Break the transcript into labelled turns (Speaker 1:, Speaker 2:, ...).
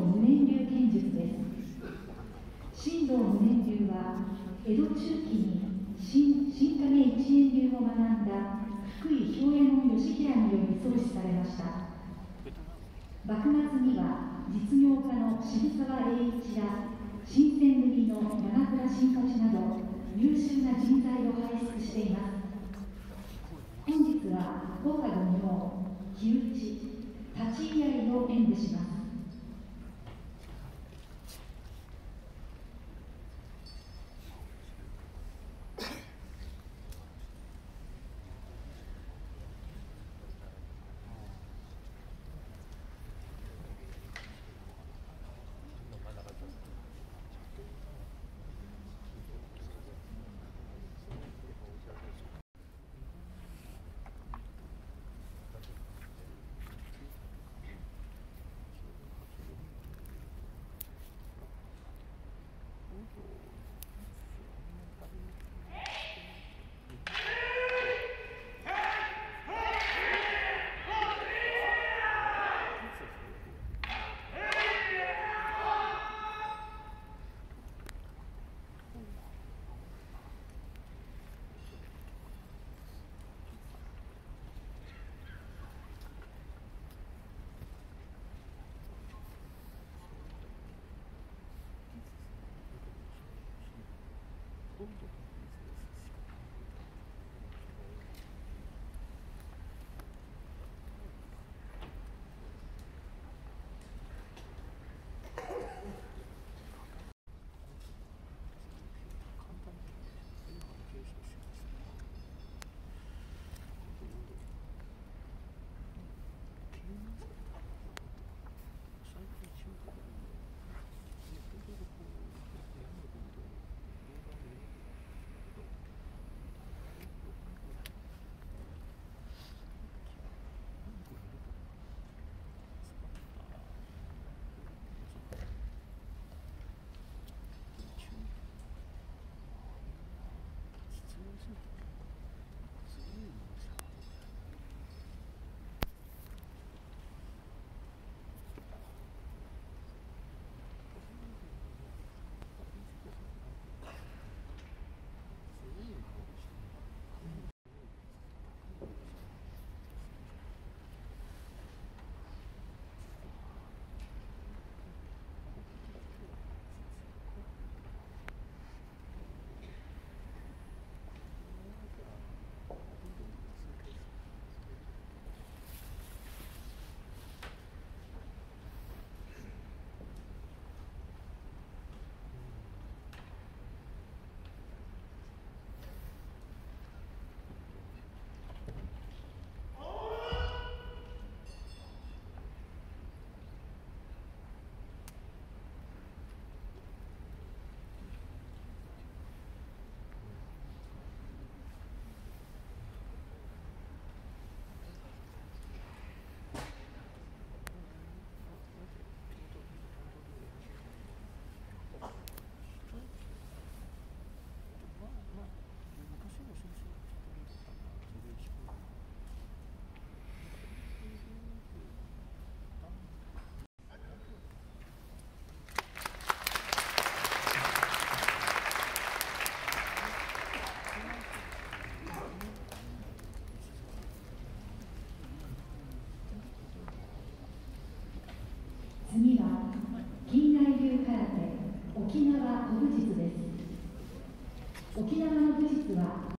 Speaker 1: 無念流剣術です。神道無念流は江戸中期に新新影一円流を学んだ福井兵衛門義平により創始されました。幕末には実業家の渋沢栄一ら新選組の長倉新八など優秀な人材を輩出しています。本日は豪華御用木打ち立ち居合いを演舞します。沖縄の武術です。沖縄の武術は